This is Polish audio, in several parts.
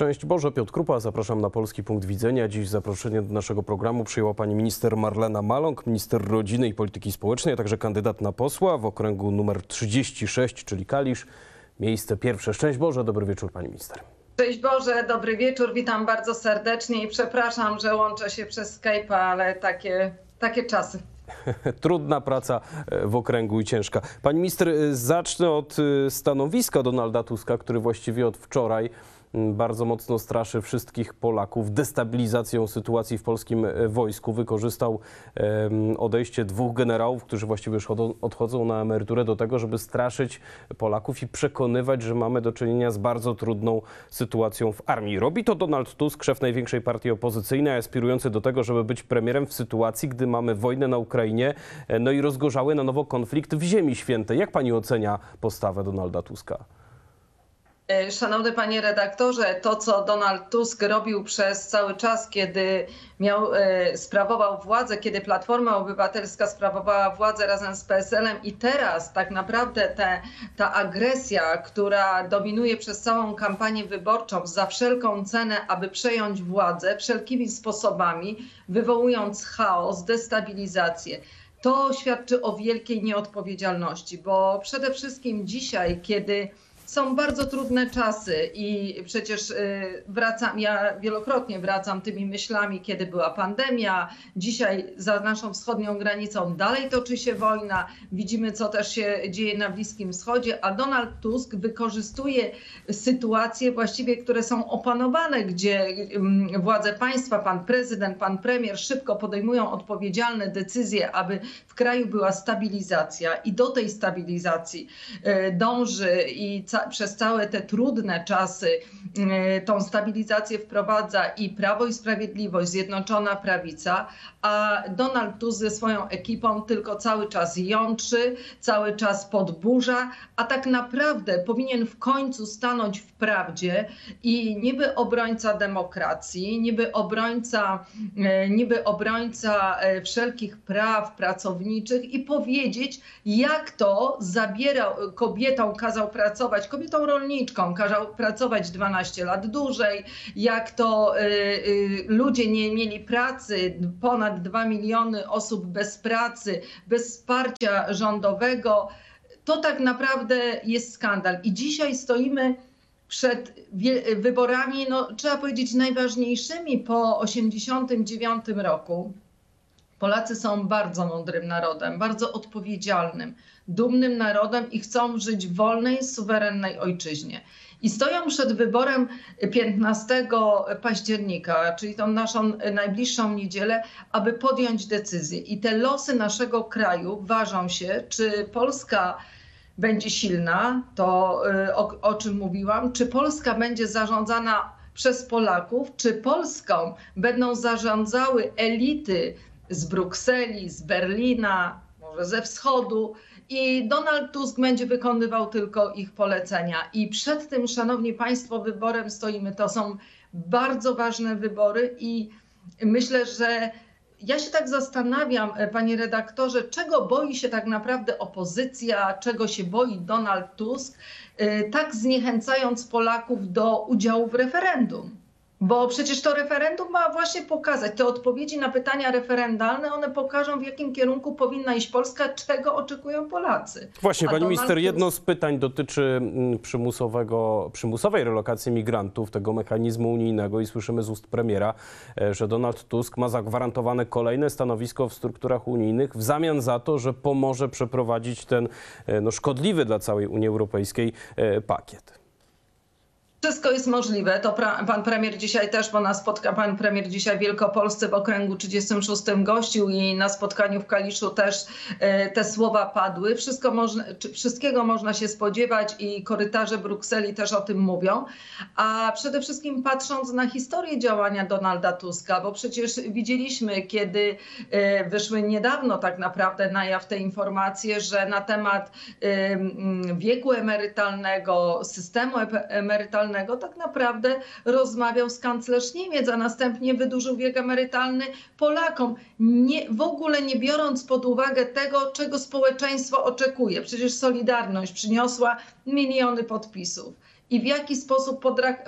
Szczęść Boże, Piotr Krupa, zapraszam na Polski Punkt Widzenia. Dziś zaproszenie do naszego programu przyjęła pani minister Marlena Maląg, minister rodziny i polityki społecznej, a także kandydat na posła w okręgu numer 36, czyli Kalisz. Miejsce pierwsze. Szczęść Boże, dobry wieczór pani minister. Szczęść Boże, dobry wieczór, witam bardzo serdecznie i przepraszam, że łączę się przez Skype'a, ale takie, takie czasy. Trudna praca e, w okręgu i ciężka. Pani minister, e, zacznę od e, stanowiska Donalda Tuska, który właściwie od wczoraj bardzo mocno straszy wszystkich Polaków destabilizacją sytuacji w polskim e, wojsku. Wykorzystał odejście dwóch generałów, którzy właściwie już chodzą- odchodzą na emeryturę do tego, żeby straszyć Polaków i przekonywać, że mamy do czynienia z bardzo trudną sytuacją w armii. Robi to Donald Tusk, szef największej partii opozycyjnej, aspirujący do tego, żeby być premierem w sytuacji, gdy mamy wojnę na Ukrainie, e, no i rozgorzały na nowo konflikt w Ziemi Świętej. Jak pani ocenia postawę Donalda Tuska? E, Szanowny panie redaktorze, to co Donald Tusk robił przez cały czas, kiedy miał, e, sprawował władzę, kiedy Platforma Obywatelska sprawowała władzę razem z PSL-em i teraz tak naprawdę te, ta agresja, która dominuje przez całą kampanię wyborczą za wszelką cenę, aby przejąć władzę wszelkimi sposobami, wywołując chaos, destabilizację. To świadczy o wielkiej nieodpowiedzialności, bo przede wszystkim dzisiaj, kiedy są bardzo trudne czasy i przecież y, wracam, ja wielokrotnie wracam tymi myślami, kiedy była pandemia. Dzisiaj za naszą wschodnią granicą dalej toczy się wojna. Widzimy, co też się dzieje na Bliskim Wschodzie, a Donald Tusk wykorzystuje sytuacje właściwie, które są opanowane, gdzie mm, władze państwa, pan prezydent, pan premier szybko podejmują odpowiedzialne decyzje, aby w kraju była stabilizacja i do tej stabilizacji y, dąży i ca- przez całe te trudne czasy y, tą stabilizację wprowadza i Prawo i Sprawiedliwość, Zjednoczona Prawica, a Donald Tusk ze swoją ekipą tylko cały czas jątrzy, cały czas podburza, a tak naprawdę powinien w końcu stanąć w prawdzie i niby obrońca demokracji, niby obrońca, e, niby obrońca e, wszelkich praw pracowniczych i powiedzieć, jak to zabierał kobietom, kazał pracować, kobietom rolniczką, kazał pracować 12 lat dłużej, jak to y, y, ludzie nie mieli pracy, ponad 2 miliony osób bez pracy, bez wsparcia rządowego. To tak naprawdę jest skandal. I dzisiaj stoimy przed wyborami, no, trzeba powiedzieć, najważniejszymi po 1989 roku. Polacy są bardzo mądrym narodem, bardzo odpowiedzialnym, dumnym narodem i chcą żyć w wolnej, suwerennej ojczyźnie. I stoją przed wyborem 15 października, czyli tą naszą najbliższą niedzielę, aby podjąć decyzję. I te losy naszego kraju ważą się, czy Polska będzie silna, to y, o, o czym mówiłam, czy Polska będzie zarządzana przez Polaków, czy Polską będą zarządzały elity z Brukseli, z Berlina, może ze wschodu i Donald Tusk będzie wykonywał tylko ich polecenia. I przed tym, szanowni państwo, wyborem stoimy. To są bardzo ważne wybory i myślę, że ja się tak zastanawiam, e, panie redaktorze, czego boi się tak naprawdę opozycja, czego się boi Donald Tusk, e, tak zniechęcając Polaków do udziału w referendum. Bo przecież to referendum ma właśnie pokazać, te odpowiedzi na pytania referendalne, one pokażą w jakim kierunku powinna iść Polska, czego oczekują Polacy. Właśnie, A pani Donald minister, jedno z pytań dotyczy mm, przymusowego, przymusowej relokacji migrantów, tego mechanizmu unijnego i słyszymy z ust premiera, e, że Donald Tusk ma zagwarantowane kolejne stanowisko w strukturach unijnych w zamian za to, że pomoże przeprowadzić ten e, no, szkodliwy dla całej Unii Europejskiej e, pakiet. Wszystko jest możliwe. To pra, pan premier dzisiaj też, bo na spotka pan premier dzisiaj w Wielkopolsce w okręgu 36 gościł i na spotkaniu w Kaliszu też e, te słowa padły. Wszystko można, wszystkiego można się spodziewać i korytarze Brukseli też o tym mówią. A przede wszystkim patrząc na historię działania Donalda Tuska, bo przecież widzieliśmy, kiedy e, wyszły niedawno tak naprawdę na jaw te informacje, że na temat e, wieku emerytalnego, systemu ep- tak naprawdę rozmawiał z kanclerz Niemiec, a następnie wydłużył wiek emerytalny Polakom, nie, w ogóle nie biorąc pod uwagę tego, czego społeczeństwo oczekuje. Przecież Solidarność przyniosła miliony podpisów. i w jaki sposób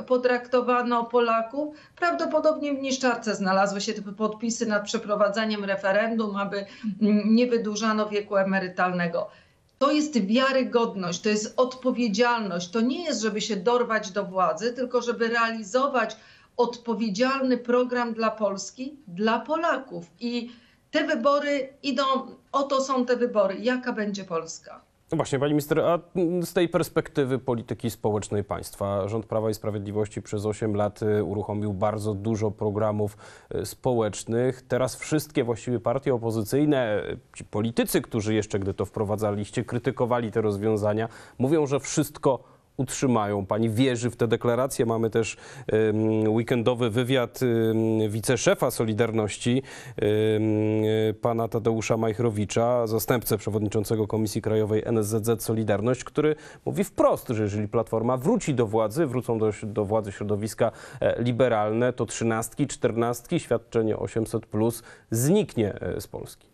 potraktowano Polaków. Prawdopodobnie w niszczarce znalazły się te podpisy nad przeprowadzaniem referendum, aby mm, nie wydłużano wieku emerytalnego. To jest wiarygodność, to jest odpowiedzialność. To nie jest, żeby się dorwać do władzy, tylko żeby realizować odpowiedzialny program dla Polski, dla Polaków. I te wybory idą, oto są te wybory. Jaka będzie Polska? No właśnie, pani minister, a z tej perspektywy polityki społecznej państwa, rząd Prawa i Sprawiedliwości przez 8 lat y, uruchomił bardzo dużo programów y, społecznych. Teraz wszystkie właściwie partie opozycyjne, y, ci politycy, którzy jeszcze gdy to wprowadzaliście, krytykowali te rozwiązania, mówią, że wszystko utrzymają. Pani wierzy w te deklaracje. Mamy też weekendowy wywiad wiceszefa Solidarności, pana Tadeusza Majchrowicza, zastępcę przewodniczącego Komisji Krajowej NSZZ Solidarność, który mówi wprost, że jeżeli Platforma wróci do władzy, wrócą do, do władzy środowiska e, liberalne, to trzynastki, czternastki, świadczenie 800 plus zniknie e, z Polski.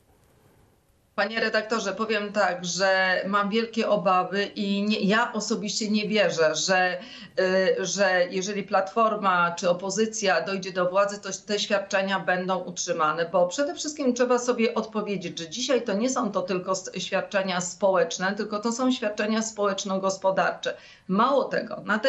Panie redaktorze, powiem tak, że mam wielkie obawy i nie, ja osobiście nie wierzę, że, y, że jeżeli Platforma czy opozycja dojdzie do władzy, to te świadczenia będą utrzymane, bo przede wszystkim trzeba sobie odpowiedzieć, że dzisiaj to nie są to tylko świadczenia społeczne, tylko to są świadczenia społeczno-gospodarcze. Mało tego, na te,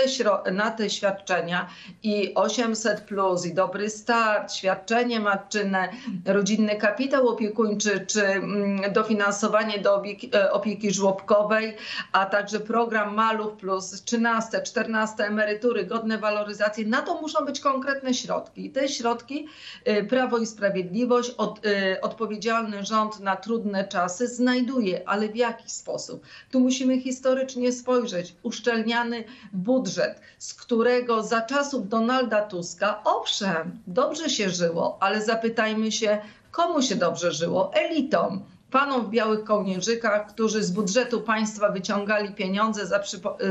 na te świadczenia i 800, plus, i dobry start, świadczenie matczyne, rodzinny kapitał opiekuńczy czy mm, dofinansowanie do opieki, e, opieki żłobkowej, a także program Maluch Plus, 13, 14 emerytury, godne waloryzacje. Na to muszą być konkretne środki. I te środki e, Prawo i Sprawiedliwość, od, e, odpowiedzialny rząd na trudne czasy znajduje, ale w jaki sposób? Tu musimy historycznie spojrzeć. Uszczelniany budżet, z którego za czasów Donalda Tuska, owszem, dobrze się żyło, ale zapytajmy się, komu się dobrze żyło? Elitom panom w białych kołnierzykach, którzy z budżetu państwa wyciągali pieniądze za,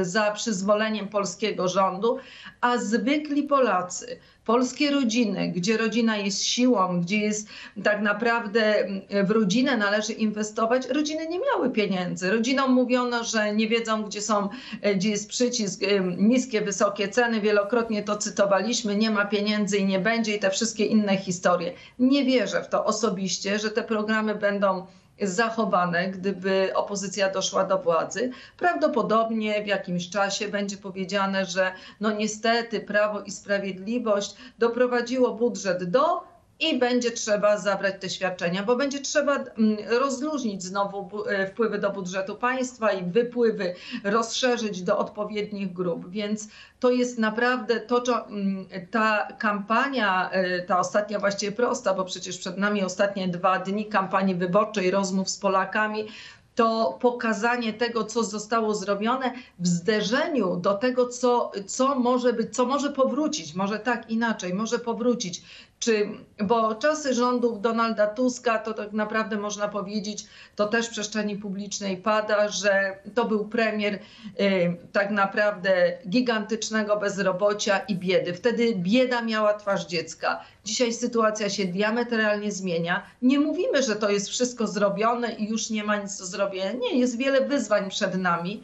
za przyzwoleniem polskiego rządu, a zwykli Polacy, polskie rodziny, gdzie rodzina jest siłą, gdzie jest tak naprawdę mm, w rodzinę należy inwestować, rodziny nie miały pieniędzy. Rodzinom mówiono, że nie wiedzą, gdzie są, e, gdzie jest przycisk, niskie, wysokie ceny. Wielokrotnie to cytowaliśmy, nie ma pieniędzy i nie będzie i te wszystkie inne historie. Nie wierzę w to osobiście, że te programy będą zachowane, gdyby opozycja doszła do władzy. Prawdopodobnie w jakimś czasie będzie powiedziane, że no niestety Prawo i Sprawiedliwość doprowadziło budżet do i będzie trzeba zabrać te świadczenia, bo będzie trzeba mm, rozluźnić znowu e, wpływy do budżetu państwa i wypływy rozszerzyć do odpowiednich grup. Więc to jest naprawdę to, mm, ta kampania, e, ta ostatnia właściwie prosta, bo przecież przed nami ostatnie dwa dni kampanii wyborczej, rozmów z Polakami, to pokazanie tego, co zostało zrobione w zderzeniu do tego, co, co może być, co może powrócić, może tak inaczej, może powrócić. Czy, bo czasy rządów Donalda Tuska, to tak naprawdę można powiedzieć, to też w przestrzeni publicznej pada, że to był premier y, tak naprawdę gigantycznego bezrobocia i biedy. Wtedy bieda miała twarz dziecka. Dzisiaj sytuacja się diametralnie zmienia. Nie mówimy, że to jest wszystko zrobione i już nie ma nic do zrobienia. Nie, jest wiele wyzwań przed nami,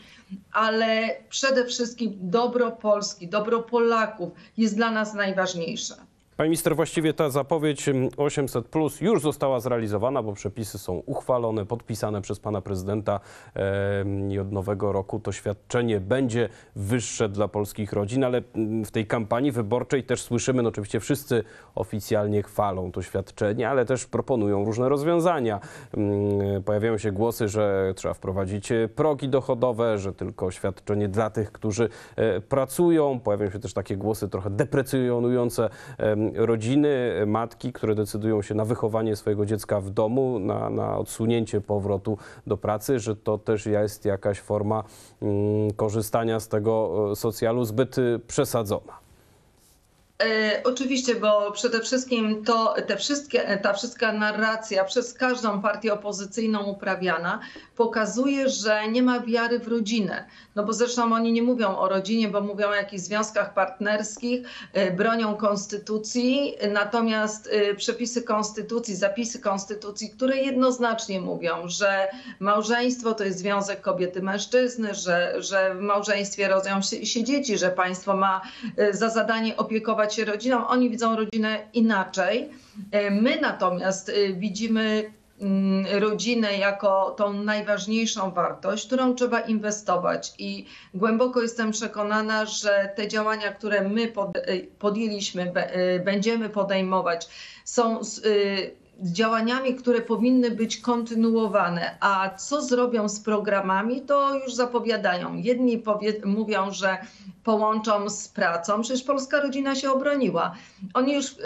ale przede wszystkim dobro Polski, dobro Polaków jest dla nas najważniejsze. Pani minister, właściwie ta zapowiedź 800 plus już została zrealizowana, bo przepisy są uchwalone, podpisane przez pana prezydenta i od nowego roku to świadczenie będzie wyższe dla polskich rodzin, ale w tej kampanii wyborczej też słyszymy, no oczywiście wszyscy oficjalnie chwalą to świadczenie, ale też proponują różne rozwiązania. Pojawiają się głosy, że trzeba wprowadzić e, progi dochodowe, że tylko świadczenie dla tych, którzy e, pracują. Pojawiają się też takie głosy trochę deprecjonujące rodziny, matki, które decydują się na wychowanie swojego dziecka w domu, na, na odsunięcie powrotu do pracy, że to też jest jakaś forma mm, korzystania z tego e, socjalu zbyt y, przesadzona. E, oczywiście, bo przede wszystkim to, te wszystkie, ta wszystka narracja przez każdą partię opozycyjną uprawiana pokazuje, że nie ma wiary w rodzinę. No bo zresztą oni nie mówią o rodzinie, bo mówią o jakichś związkach partnerskich, e, bronią konstytucji, natomiast e, przepisy konstytucji, zapisy konstytucji, które jednoznacznie mówią, że małżeństwo to jest związek kobiety mężczyzny, że, że w małżeństwie rodzą się, się dzieci, że państwo ma za zadanie opiekować się rodziną. Oni widzą rodzinę inaczej. My natomiast widzimy Mm, rodzinę jako tą najważniejszą wartość, którą trzeba inwestować. I głęboko jestem przekonana, że te działania, które my podjęliśmy, y, będziemy podejmować, są działaniami, które powinny być kontynuowane. A co zrobią z programami, to już zapowiadają. Jedni mówią, że połączą z pracą. Przecież polska rodzina się obroniła. Oni już,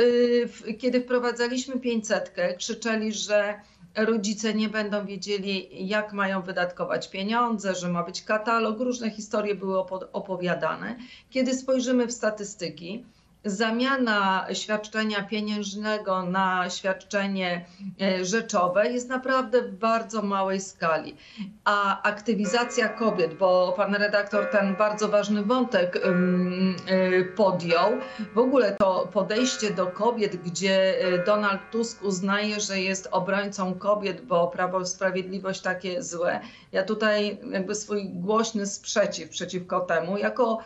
yy, kiedy wprowadzaliśmy 500, krzyczeli, że rodzice nie będą wiedzieli, jak mają wydatkować pieniądze, że ma być katalog. Różne historie były opowiadane. Kiedy spojrzymy w statystyki, zamiana świadczenia pieniężnego na świadczenie e, rzeczowe jest naprawdę w bardzo małej skali. A aktywizacja kobiet, bo pan redaktor ten bardzo ważny wątek e, podjął, w ogóle to podejście do kobiet, gdzie e, Donald Tusk uznaje, że jest obrońcą kobiet, bo Prawo i Sprawiedliwość takie złe. Ja tutaj jakby swój głośny sprzeciw przeciwko temu, jako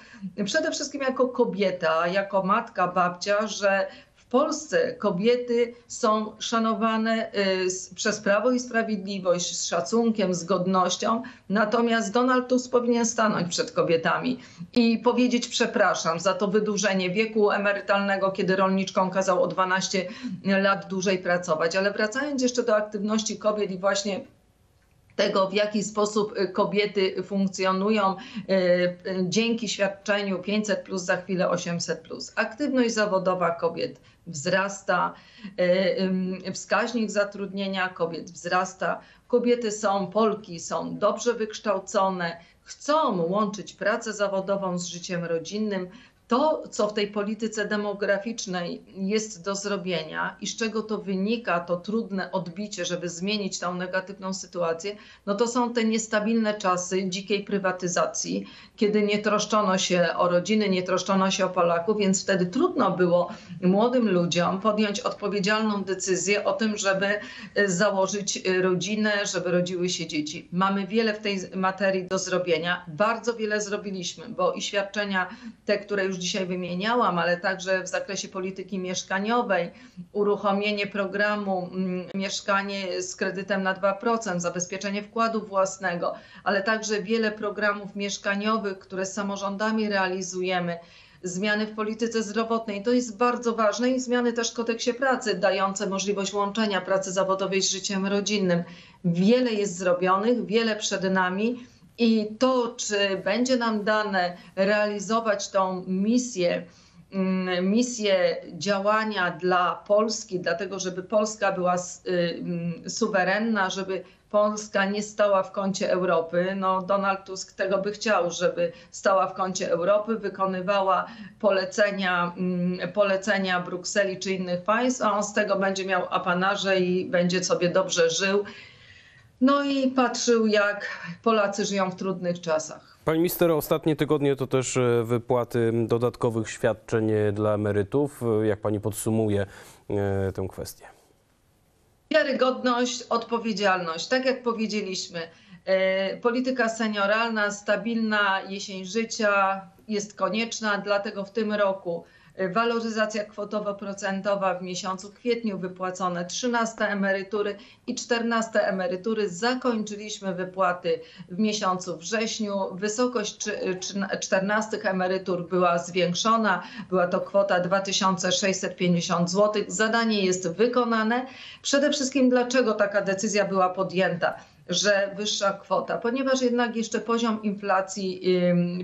przede wszystkim jako kobieta, jako matka, matka, babcia, że w Polsce kobiety są szanowane y, przez Prawo i Sprawiedliwość z szacunkiem, z godnością, natomiast Donald Tusk powinien stanąć przed kobietami i powiedzieć przepraszam za to wydłużenie wieku emerytalnego, kiedy rolniczkom kazał o 12 lat dłużej pracować. Ale wracając jeszcze do aktywności kobiet i właśnie tego, w jaki sposób y, kobiety funkcjonują y, y, dzięki świadczeniu 500, plus, za chwilę 800. Plus. Aktywność zawodowa kobiet wzrasta, wskaźnik zatrudnienia kobiet wzrasta. Kobiety są, Polki są dobrze wykształcone, chcą łączyć pracę zawodową z życiem rodzinnym, to, co w tej polityce demograficznej jest do zrobienia i z czego to wynika, to trudne odbicie, żeby zmienić tą negatywną sytuację, no to są te niestabilne czasy dzikiej prywatyzacji, kiedy nie troszczono się o rodziny, nie troszczono się o Polaków, więc wtedy trudno było młodym ludziom podjąć odpowiedzialną decyzję o tym, żeby założyć rodzinę, żeby rodziły się dzieci. Mamy wiele w tej materii do zrobienia. Bardzo wiele zrobiliśmy, bo i świadczenia te, które już dzisiaj wymieniałam, ale także w zakresie polityki mieszkaniowej, uruchomienie programu mm, Mieszkanie z kredytem na 2%, zabezpieczenie wkładu własnego, ale także wiele programów mieszkaniowych, które z samorządami realizujemy zmiany w polityce zdrowotnej. To jest bardzo ważne i zmiany też w kodeksie pracy, dające możliwość łączenia pracy zawodowej z życiem rodzinnym. Wiele jest zrobionych, wiele przed nami. I to, czy będzie nam dane realizować tą misję, mm, misję działania dla Polski, dlatego żeby Polska była y, mm, suwerenna, żeby Polska nie stała w kącie Europy. No, Donald Tusk tego by chciał, żeby stała w kącie Europy, wykonywała polecenia, mm, polecenia Brukseli czy innych państw, a on z tego będzie miał apanarze i będzie sobie dobrze żył no i patrzył, jak Polacy żyją w trudnych czasach. Pani minister, ostatnie tygodnie to też e, wypłaty dodatkowych świadczeń e, dla emerytów. E, jak pani podsumuje tę kwestię? Wiarygodność, odpowiedzialność. Tak jak powiedzieliśmy, polityka senioralna, stabilna jesień życia jest konieczna, dlatego w tym roku waloryzacja kwotowo-procentowa w miesiącu kwietniu wypłacone 13 emerytury i 14 emerytury. Zakończyliśmy wypłaty w miesiącu wrześniu. Wysokość 14 emerytur była zwiększona. Była to kwota 2650 zł. Zadanie jest wykonane. Przede wszystkim dlaczego taka decyzja była podjęta? Że wyższa kwota, ponieważ jednak jeszcze poziom inflacji,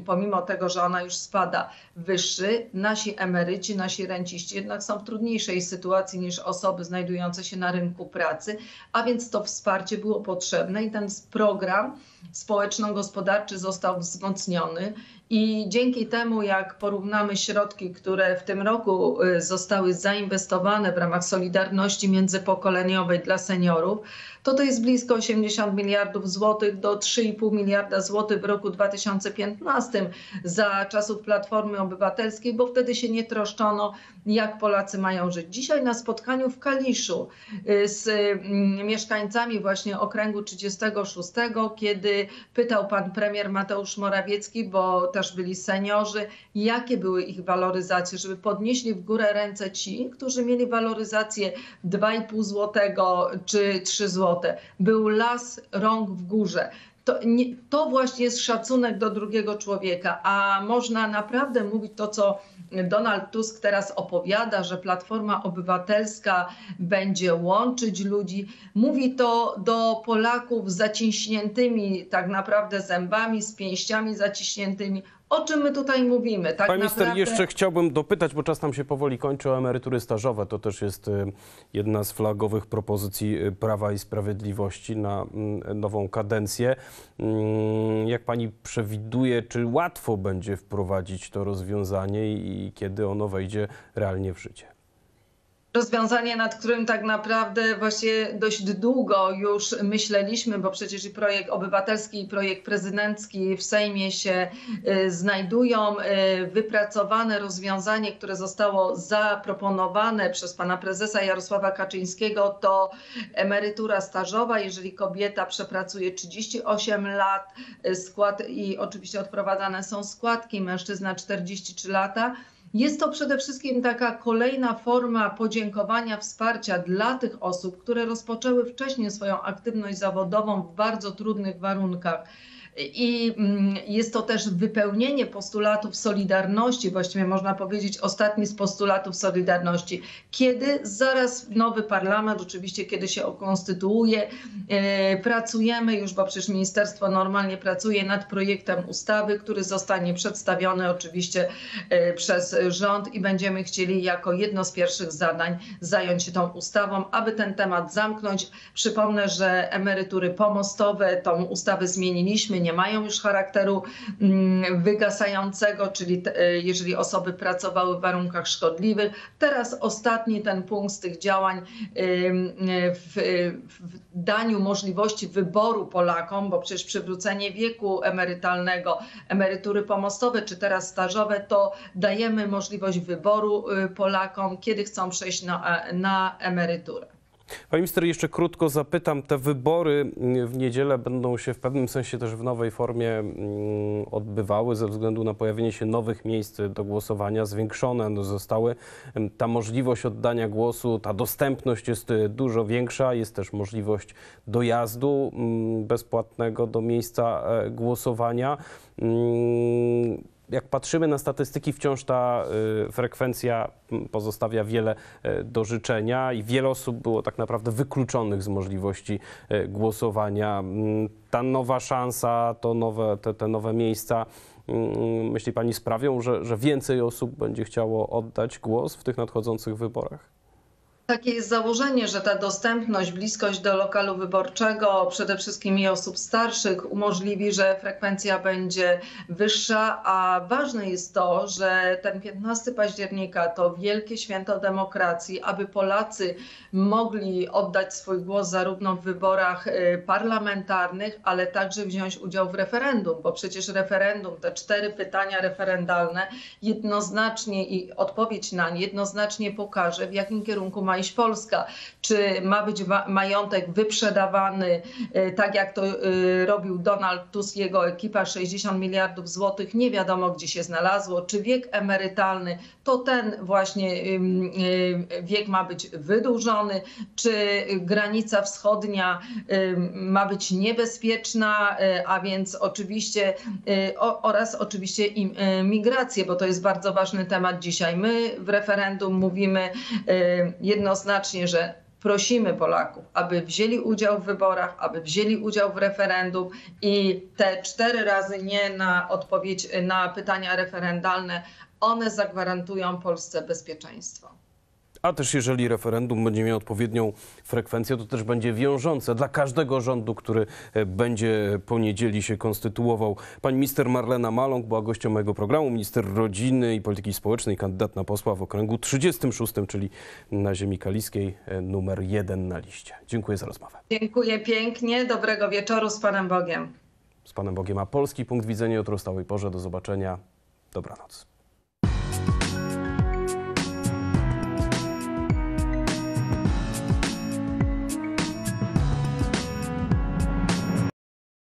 pomimo tego, że ona już spada, wyższy, nasi emeryci, nasi renciści jednak są w trudniejszej sytuacji niż osoby znajdujące się na rynku pracy, a więc to wsparcie było potrzebne i ten program społeczno-gospodarczy został wzmocniony. I dzięki temu, jak porównamy środki, które w tym roku y, zostały zainwestowane w ramach Solidarności Międzypokoleniowej dla seniorów, to to jest blisko 80 miliardów złotych do 3,5 miliarda złotych w roku 2015 za czasów Platformy Obywatelskiej, bo wtedy się nie troszczono, jak Polacy mają żyć. Dzisiaj na spotkaniu w Kaliszu y, z mm, mieszkańcami właśnie okręgu 36, kiedy pytał pan premier Mateusz Morawiecki, bo też byli seniorzy, jakie były ich waloryzacje, żeby podnieśli w górę ręce ci, którzy mieli waloryzację 2,5 złotego czy 3 Był las rąk w górze. To, nie, to właśnie jest szacunek do drugiego człowieka, a można naprawdę mówić to, co Donald Tusk teraz opowiada, że Platforma Obywatelska będzie łączyć ludzi. Mówi to do Polaków z zaciśniętymi tak naprawdę zębami, z pięściami zaciśniętymi. O czym my tutaj mówimy? Tak Pani minister, naprawdę... jeszcze chciałbym dopytać, bo czas nam się powoli kończy, o emerytury stażowe. To też jest y, jedna z flagowych propozycji y, Prawa i Sprawiedliwości na mm, nową kadencję. Mm, Jak pani przewiduje, czy łatwo będzie wprowadzić to rozwiązanie i kiedy ono wejdzie realnie w życie? Rozwiązanie, nad którym tak naprawdę właśnie dość długo już myśleliśmy, bo przecież i projekt obywatelski, i projekt prezydencki w Sejmie się y, znajdują. Y, Wypracowane rozwiązanie, które zostało zaproponowane przez pana prezesa Jarosława Kaczyńskiego, to emerytura stażowa. Jeżeli kobieta przepracuje 38 lat, y, skład i oczywiście odprowadzane są składki, mężczyzna 43 lata. Jest to przede wszystkim taka kolejna forma podziękowania, wsparcia dla tych osób, które rozpoczęły wcześniej swoją aktywność zawodową w bardzo trudnych warunkach. I mm, jest to też wypełnienie postulatów Solidarności, właściwie można powiedzieć ostatni z postulatów Solidarności, kiedy zaraz nowy parlament, oczywiście kiedy się konstytuuje, e, pracujemy już, bo przecież ministerstwo normalnie pracuje nad projektem ustawy, który zostanie przedstawiony oczywiście e, przez rząd i będziemy chcieli jako jedno z pierwszych zadań zająć się tą ustawą, aby ten temat zamknąć. Przypomnę, że emerytury pomostowe, tą ustawę zmieniliśmy, nie mają już charakteru mm, wygasającego, czyli te, jeżeli osoby pracowały w warunkach szkodliwych. Teraz ostatni ten punkt z tych działań w, w daniu możliwości wyboru Polakom, bo przecież przywrócenie wieku emerytalnego, emerytury pomostowe czy teraz stażowe, to dajemy możliwość wyboru y, Polakom, kiedy chcą przejść na, na emeryturę. Pani minister, jeszcze krótko zapytam. Te wybory w niedzielę będą się w pewnym sensie też w nowej formie mm, odbywały ze względu na pojawienie się nowych miejsc do głosowania. Zwiększone zostały. Ta możliwość oddania głosu, ta dostępność jest y, dużo większa. Jest też możliwość dojazdu mm, bezpłatnego do miejsca e, głosowania. Jak patrzymy na statystyki, wciąż ta y, frekwencja pozostawia wiele y, do życzenia i wiele osób było tak naprawdę wykluczonych z możliwości y, głosowania. Ta nowa szansa, to nowe, te, te nowe miejsca, myśli Pani, sprawią, że, że więcej osób będzie chciało oddać głos w tych nadchodzących wyborach? Takie jest założenie, że ta dostępność, bliskość do lokalu wyborczego, przede wszystkim i osób starszych, umożliwi, że frekwencja będzie wyższa, a ważne jest to, że ten 15 października to wielkie święto demokracji, aby Polacy mogli oddać swój głos zarówno w wyborach y, parlamentarnych, ale także wziąć udział w referendum, bo przecież referendum, te cztery pytania referendalne jednoznacznie i odpowiedź na nie jednoznacznie pokaże, w jakim kierunku iść Polska. Czy ma być majątek wyprzedawany, e, tak jak to e, robił Donald Tusk, jego ekipa, 60 miliardów złotych, nie wiadomo gdzie się znalazło. Czy wiek emerytalny to ten właśnie e, wiek ma być wydłużony, czy granica wschodnia ma być niebezpieczna, a więc oczywiście oraz oczywiście migrację, bo to jest bardzo ważny temat dzisiaj. My w referendum mówimy jedno jednoznacznie, że prosimy Polaków, aby wzięli udział w wyborach, aby wzięli udział w referendum i te cztery razy nie na odpowiedź na pytania referendalne, one zagwarantują Polsce bezpieczeństwo. A też jeżeli referendum będzie miało odpowiednią frekwencję, to też będzie wiążące dla każdego rządu, który e, będzie po niedzieli się konstytuował. Pani minister Marlena Maląg była gością mojego programu, minister rodziny i polityki społecznej, kandydat na posła w okręgu 36, czyli na ziemi kaliskiej, e, numer jeden na liście. Dziękuję za rozmowę. Dziękuję pięknie. Dobrego wieczoru z Panem Bogiem. Z Panem Bogiem, a polski punkt widzenia jutro o stałej porze. Do zobaczenia. Dobranoc.